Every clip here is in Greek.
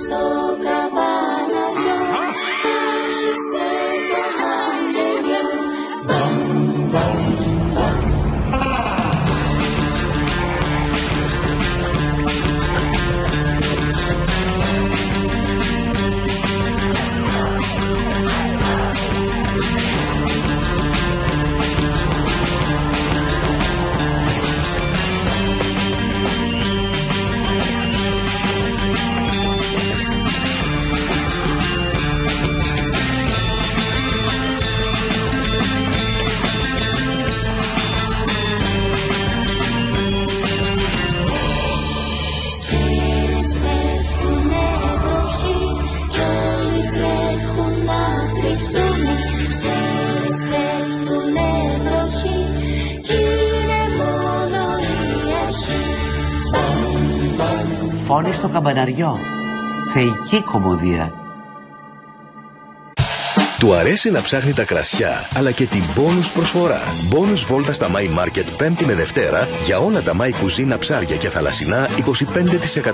στο Φόνοι στο καμπαναριό. Θεϊκή κομμωδία. Του αρέσει να ψάχνει τα κρασιά, αλλά και την μπόνους προσφορά. Μπόνους βόλτα στα My Market Πέμπτη με Δευτέρα για όλα τα My Cuisine ψάρια και θαλασσινά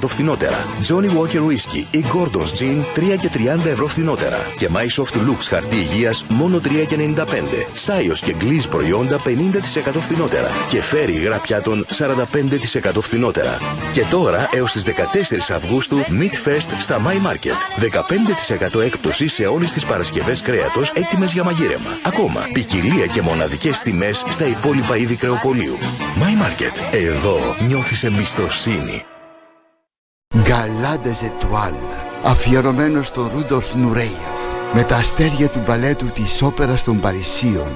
25% φθηνότερα. Johnny Walker Whisky ή Gordon's Gin 3 και 30 ευρώ φθηνότερα. Και My Soft Lux χαρτί υγείας μόνο 3 και 95. Σάιος και Gliss προϊόντα 50% φθηνότερα. Και φέρει υγρά πιάτων 45% φθηνότερα. Και τώρα έως τις 14 Αυγούστου Meat Fest στα My Market. 15% έκπτωση σε όλες τις Παρασκευές κρέατος έτοιμες για μαγείρεμα. Ακόμα, ποικιλία και μοναδικές τιμές στα υπόλοιπα είδη κρεοπολίου. My Market. Εδώ νιώθεις εμπιστοσύνη. Γκαλάντε Ζετουάλ, αφιερωμένο στον Ρούντολφ Νουρέιεφ, με τα αστέρια του μπαλέτου της Όπερας των Παρισίων,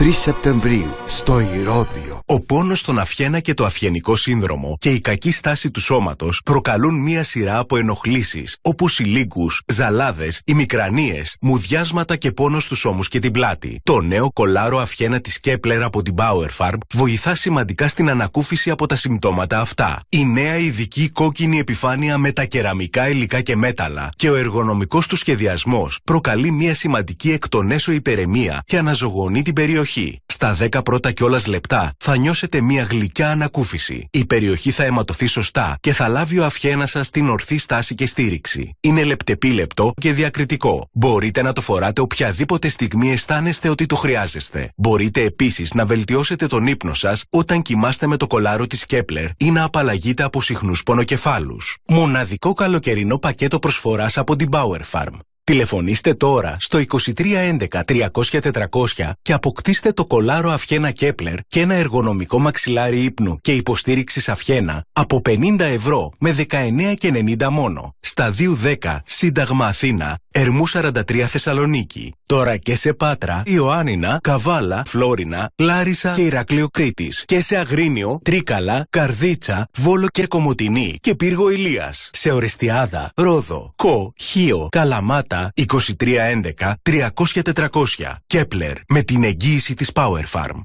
23 Σεπτεμβρίου, στο Ηρώδιο. Ο πόνος στον αφιένα και το αφιενικό σύνδρομο και η κακή στάση του σώματος προκαλούν μία σειρά από ενοχλήσεις, όπως οι λύκους, ζαλάδες, οι μικρανίες, μουδιάσματα και πόνος στους ώμους και την πλάτη. Το νέο κολάρο αφιένα της Kepler από την Bauer Farm βοηθά σημαντικά στην ανακούφιση από τα συμπτώματα αυτά. Η νέα ειδική κόκκινη επιφάνεια με τα κεραμικά υλικά και μέταλλα και ο εργονομικός του σχεδιασμός προκαλεί μία σημαντική εκ των έσω υπερεμία και αναζωογονεί την περιοχή. Στα 10 πρώτα κιόλας λεπτά θα νιώσετε μία γλυκιά ανακούφιση. Η περιοχή θα αιματωθεί σωστά και θα λάβει ο αυχένα σα την ορθή στάση και στήριξη. Είναι λεπτεπίλεπτο και διακριτικό. Μπορείτε να το φοράτε οποιαδήποτε στιγμή αισθάνεστε ότι το χρειάζεστε. Μπορείτε επίσης να βελτιώσετε τον ύπνο σας όταν κοιμάστε με το κολάρο της Kepler ή να απαλλαγείτε από συχνούς πονοκεφάλους. Μοναδικό καλοκαιρινό πακέτο προσφοράς από την Bauer Farm. Τηλεφωνήστε τώρα στο 2311 300 400 και αποκτήστε το κολάρο Αυχένα Κέπλερ και ένα εργονομικό μαξιλάρι ύπνου και υποστήριξη Αυχένα από 50 ευρώ με 19 και 90 μόνο. Στα 210 Σύνταγμα Αθήνα, Ερμού 43 Θεσσαλονίκη. Τώρα και σε Πάτρα, Ιωάννινα, Καβάλα, Φλόρινα, Λάρισα και Ηρακλείο Κρήτης. Και σε Αγρίνιο, Τρίκαλα, Καρδίτσα, Βόλο και Κομωτινή και Πύργο Ηλίας. Σε Ορεστιάδα, Ρόδο, Κο, Χίο, Καλαμάτα, 2311 300 400. Κέπλερ, με την εγγύηση της Power Farm.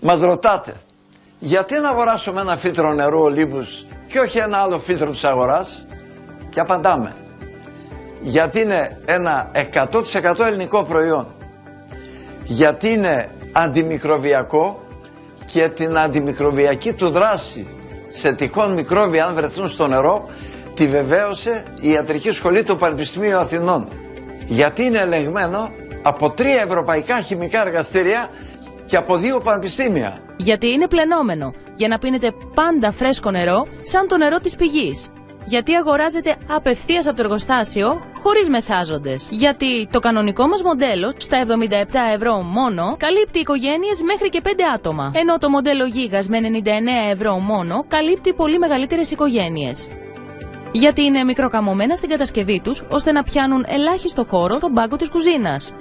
Μας ρωτάτε, γιατί να αγοράσουμε ένα φίλτρο νερού ολίβους και όχι ένα άλλο φίλτρο της αγοράς; Και απαντάμε. Γιατί είναι ένα 100% ελληνικό προϊόν. Γιατί είναι αντιμικροβιακό και την αντιμικροβιακή του δράση σε τυχόν μικρόβια αν βρεθούν στο νερό τη βεβαίωσε η Ιατρική Σχολή του Πανεπιστημίου Αθηνών. Γιατί είναι ελεγμένο από τρία ευρωπαϊκά χημικά εργαστήρια και από δύο πανεπιστήμια. Γιατί είναι πλενόμενο, για να πίνετε πάντα φρέσκο νερό, σαν το νερό της πηγής. Γιατί αγοράζεται απευθείας από το εργοστάσιο, χωρίς μεσάζοντες. Γιατί το κανονικό μας μοντέλο, στα 77 ευρώ μόνο, καλύπτει οικογένειες μέχρι και 5 άτομα. Ενώ το μοντέλο Γίγας με 99 ευρώ μόνο, καλύπτει πολύ μεγαλύτερες οικογένειες. Γιατί είναι μικροκαμωμένα στην κατασκευή τους, ώστε να πιάνουν ελάχιστο χώρο στον πάγκο της κουζίνας.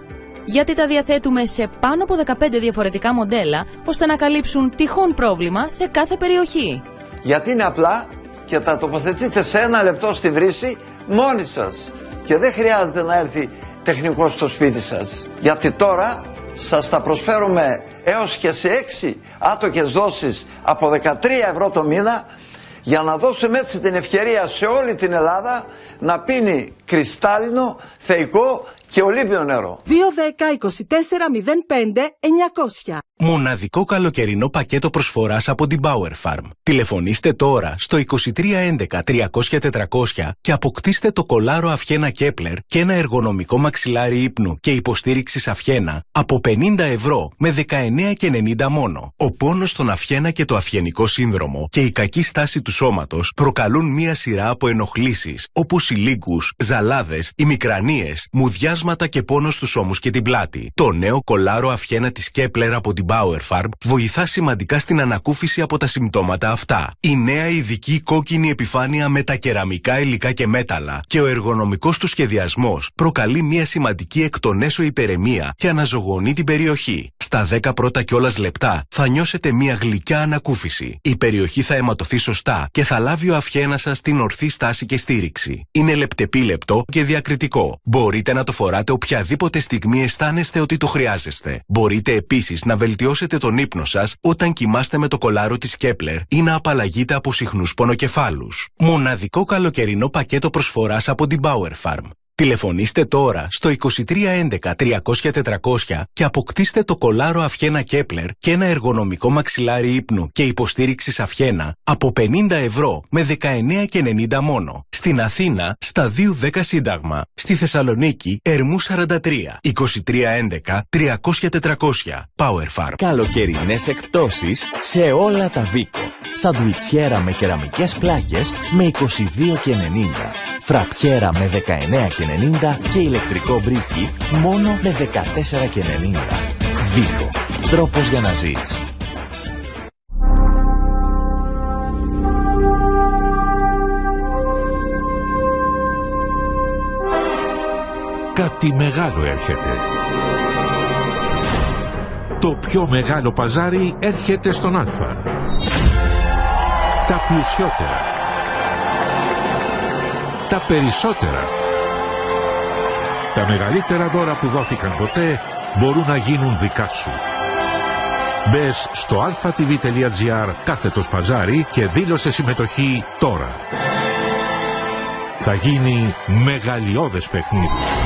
Γιατί τα διαθέτουμε σε πάνω από 15 διαφορετικά μοντέλα, ώστε να καλύψουν τυχόν πρόβλημα σε κάθε περιοχή. Γιατί είναι απλά και τα τοποθετείτε σε ένα λεπτό στη βρύση μόνοι σας. Και δεν χρειάζεται να έρθει τεχνικός στο σπίτι σας. Γιατί τώρα σας τα προσφέρουμε έως και σε 6 άτοκες δόσεις από 13 ευρώ το μήνα για να δώσουμε έτσι την ευκαιρία σε όλη την Ελλάδα να πίνει κρυστάλλινο, θεϊκό και ολύμπιο νερό. 210 24 05 900. Μοναδικό καλοκαιρινό πακέτο προσφοράς από την Power Farm. Τηλεφωνήστε τώρα στο 2311 300 400 και αποκτήστε το κολάρο Αυχένα Κέπλερ και ένα εργονομικό μαξιλάρι ύπνου και υποστήριξη Αυχένα από 50 ευρώ με 19,90 μόνο. Ο πόνος στον Αυχένα και το Αυχενικό σύνδρομο και η κακή στάση του σώματος προκαλούν μία σειρά από ενοχλήσεις όπως οι λύκους, ζαλάδες, ημικρανίες, μουδιάσματα και πόνο στους ώμους και την πλάτη. Το νέο κολάρο Αυχένα της Κέπλερ από την Power Farm βοηθά σημαντικά στην ανακούφιση από τα συμπτώματα αυτά. Η νέα ειδική κόκκινη επιφάνεια με τα κεραμικά υλικά και μέταλλα και ο εργονομικός του σχεδιασμός προκαλεί μια σημαντική εκ των έσω υπερεμία και αναζωογονεί την περιοχή. Στα 10 πρώτα κιόλας λεπτά θα νιώσετε μια γλυκιά ανακούφιση. Η περιοχή θα αιματωθεί σωστά και θα λάβει ο αυχένα σας την ορθή στάση και στήριξη. Είναι λεπτεπίλεπτο και διακριτικό. Μπορείτε να το φοράτε οποιαδήποτε στιγμή αισθάνεστε ότι το χρειάζεστε. Μπορείτε επίσης να βελτιώσετε βελτιώσετε τον ύπνο σας όταν κοιμάστε με το κολάρο της Κέπλερ ή να απαλλαγείτε από συχνούς πονοκεφάλους. Μοναδικό καλοκαιρινό πακέτο προσφοράς από την Power Farm. Τηλεφωνήστε τώρα στο 2311 300 400 και αποκτήστε το κολάρο Αυχένα Κέπλερ και ένα εργονομικό μαξιλάρι ύπνου και υποστήριξη Αυχένα από 50 ευρώ με 19,90 μόνο. Στην Αθήνα στα 210 Σύνταγμα. Στη Θεσσαλονίκη Ερμού 43 2311 300 400 Power Farm. Καλοκαιρινές εκπτώσεις σε όλα τα Βίκο. Σαντουιτσιέρα με κεραμικές πλάκες με 22,90. Φραπιέρα με 19,90 και ηλεκτρικό μπρίκι μόνο με 14,90. Βίκο. Τρόπος για να ζεις. Κάτι μεγάλο έρχεται. Το πιο μεγάλο παζάρι έρχεται στον Α. Τα πλουσιότερα. Τα περισσότερα. Τα μεγαλύτερα δώρα που δόθηκαν ποτέ μπορούν να γίνουν δικά σου. Μπες στο alphatv.gr κάθετος παζάρι και δήλωσε συμμετοχή τώρα. Θα γίνει μεγαλειώδες παιχνίδι.